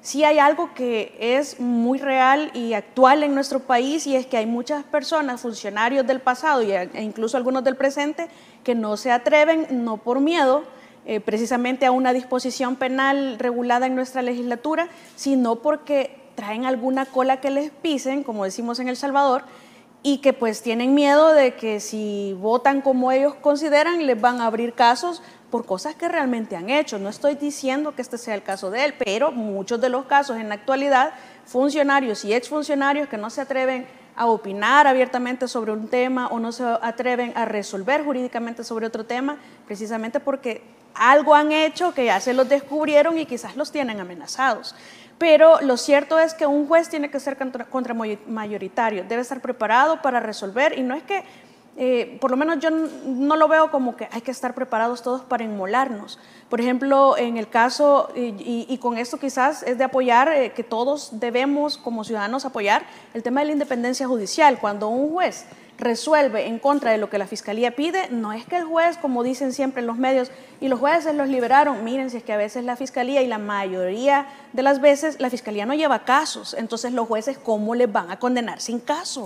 sí hay algo que es muy real y actual en nuestro país y es que hay muchas personas, funcionarios del pasado e incluso algunos del presente, que no se atreven, no por miedo, eh, precisamente a una disposición penal regulada en nuestra legislatura, sino porque traen alguna cola que les pisen, como decimos en El Salvador, y que pues tienen miedo de que si votan como ellos consideran, les van a abrir casos por cosas que realmente han hecho. No estoy diciendo que este sea el caso de él, pero muchos de los casos en la actualidad, funcionarios y exfuncionarios que no se atreven a opinar abiertamente sobre un tema o no se atreven a resolver jurídicamente sobre otro tema, precisamente porque algo han hecho que ya se los descubrieron y quizás los tienen amenazados. Pero lo cierto es que un juez tiene que ser contra, mayoritario, debe estar preparado para resolver y no es que eh, por lo menos yo no lo veo como que hay que estar preparados todos para inmolarnos. Por ejemplo, en el caso, y, con esto quizás es de apoyar, eh, que todos debemos como ciudadanos apoyar el tema de la independencia judicial. Cuando un juez resuelve en contra de lo que la fiscalía pide, no es que el juez, como dicen siempre en los medios, y los jueces los liberaron. Miren, si es que a veces la fiscalía y la mayoría de las veces la fiscalía no lleva casos, entonces los jueces, ¿cómo les van a condenar sin caso?